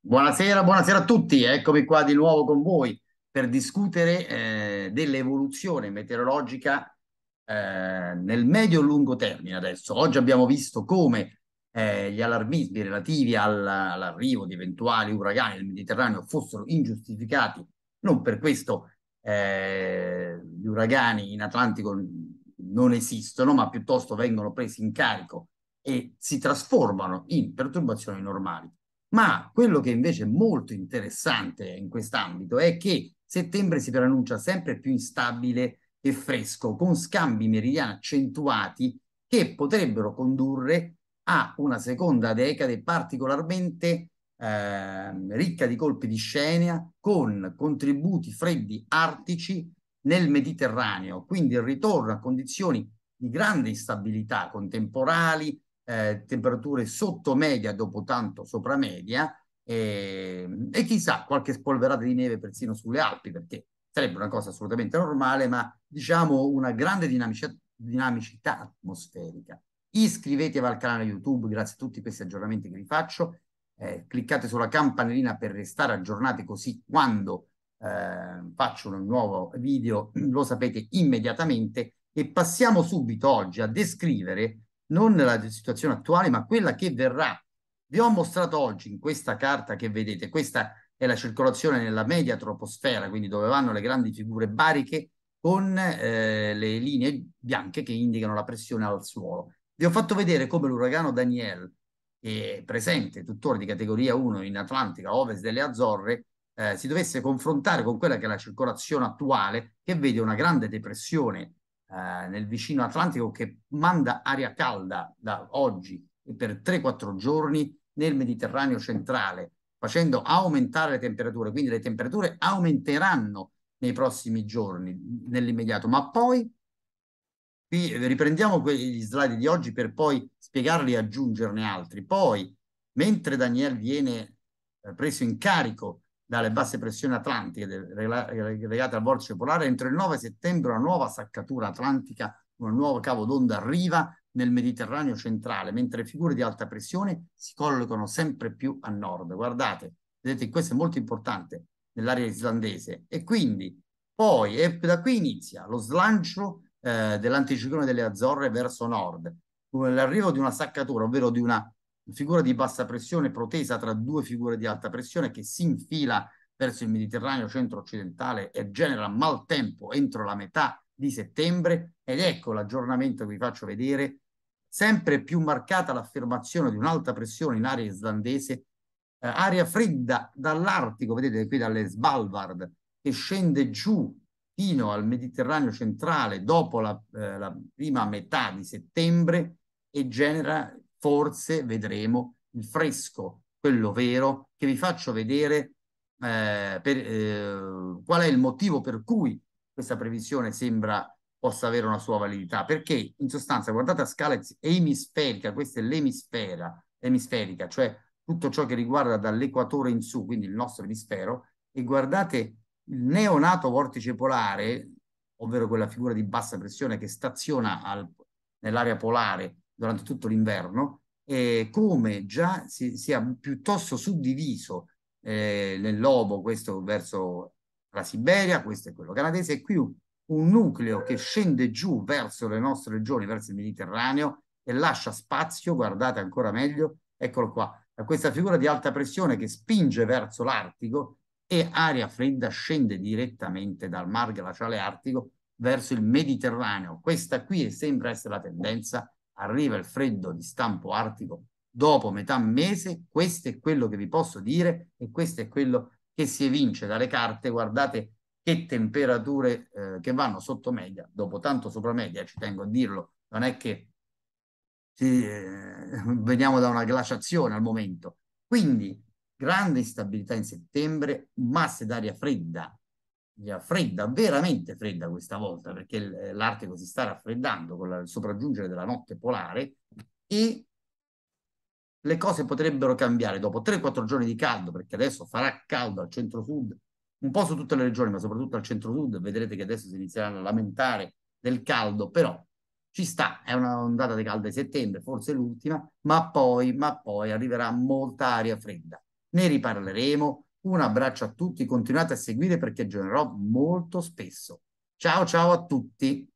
Buonasera, buonasera a tutti, eccomi qua di nuovo con voi per discutere eh, dell'evoluzione meteorologica eh, nel medio-lungo termine adesso. Oggi abbiamo visto come eh, gli allarmismi relativi al, all'arrivo di eventuali uragani nel Mediterraneo fossero ingiustificati, non per questo eh, gli uragani in Atlantico non esistono, ma piuttosto vengono presi in carico e si trasformano in perturbazioni normali. Ma quello che invece è molto interessante in quest'ambito è che settembre si preannuncia sempre più instabile e fresco, con scambi meridiani accentuati che potrebbero condurre a una seconda decade particolarmente eh, ricca di colpi di scena, con contributi freddi artici nel Mediterraneo, quindi il ritorno a condizioni di grande instabilità con temporali, eh, temperature sotto media dopo tanto sopra media e, e chissà qualche spolverata di neve persino sulle Alpi perché sarebbe una cosa assolutamente normale ma diciamo una grande dinamicità, dinamicità atmosferica. Iscrivetevi al canale YouTube, grazie a tutti questi aggiornamenti che vi faccio. Eh, cliccate sulla campanellina per restare aggiornati così quando eh, faccio un nuovo video lo sapete immediatamente e passiamo subito oggi a descrivere non la situazione attuale, ma quella che verrà. Vi ho mostrato oggi in questa carta che vedete, questa è la circolazione nella media troposfera, quindi dove vanno le grandi figure bariche con eh, le linee bianche che indicano la pressione al suolo. Vi ho fatto vedere come l'uragano Daniel, che è presente tuttora di categoria 1 in Atlantica, ovest delle Azzorre, eh, si dovesse confrontare con quella che è la circolazione attuale, che vede una grande depressione eh, nel vicino Atlantico che manda aria calda da oggi per 3-4 giorni nel Mediterraneo centrale, facendo aumentare le temperature. Quindi le temperature aumenteranno nei prossimi giorni, nell'immediato, ma poi qui riprendiamo gli slide di oggi per poi spiegarli e aggiungerne altri. Poi, mentre Daniel viene eh, preso in carico dalle basse pressioni atlantiche legate al vortice polare, entro il 9 settembre una nuova saccatura atlantica, un nuovo cavo d'onda arriva nel Mediterraneo centrale, mentre figure di alta pressione si collocano sempre più a nord. Guardate, vedete, questo è molto importante nell'area islandese. E quindi poi, e da qui inizia lo slancio eh, dell'anticiclone delle Azzorre verso nord, l'arrivo di una saccatura, ovvero di una figura di bassa pressione protesa tra due figure di alta pressione che si infila verso il Mediterraneo centro-occidentale e genera maltempo entro la metà di settembre. Ed ecco l'aggiornamento che vi faccio vedere. Sempre più marcata l'affermazione di un'alta pressione in area islandese eh, aria fredda dall'Artico vedete qui dalle Svalbard che scende giù fino al Mediterraneo centrale dopo la, eh, la prima metà di settembre e genera forse vedremo il fresco, quello vero, che vi faccio vedere eh, per, eh, qual è il motivo per cui questa previsione sembra possa avere una sua validità. Perché in sostanza, guardate a scala emisferica, questa è l'emisfera, emisferica, cioè tutto ciò che riguarda dall'equatore in su, quindi il nostro emisfero, e guardate il neonato vortice polare, ovvero quella figura di bassa pressione che staziona nell'area polare durante tutto l'inverno, eh, come già si sia piuttosto suddiviso eh, nel lobo, questo verso la Siberia, questo è quello canadese, e qui un, nucleo che scende giù verso le nostre regioni, verso il Mediterraneo, e lascia spazio, guardate ancora meglio, eccolo qua, a questa figura di alta pressione che spinge verso l'Artico e aria fredda scende direttamente dal mar glaciale artico verso il Mediterraneo. Questa qui sembra essere la tendenza arriva il freddo di stampo artico dopo metà mese, questo è quello che vi posso dire e questo è quello che si evince dalle carte. Guardate che temperature eh, che vanno sotto media, dopo tanto sopra media, ci tengo a dirlo, non è che sì, eh, veniamo da una glaciazione al momento. Quindi grande instabilità in settembre, masse d'aria fredda fredda, veramente fredda questa volta, perché eh, l'Artico si sta raffreddando con il sopraggiungere della notte polare e le cose potrebbero cambiare dopo 3-4 giorni di caldo, perché adesso farà caldo al centro-sud, un po' su tutte le regioni, ma soprattutto al centro-sud, vedrete che adesso si inizieranno a lamentare del caldo, però ci sta, è una ondata di caldo di settembre, forse l'ultima, ma poi, ma poi arriverà molta aria fredda. ne riparleremo. Un abbraccio a tutti, continuate a seguire perché aggiornerò molto spesso. Ciao ciao a tutti!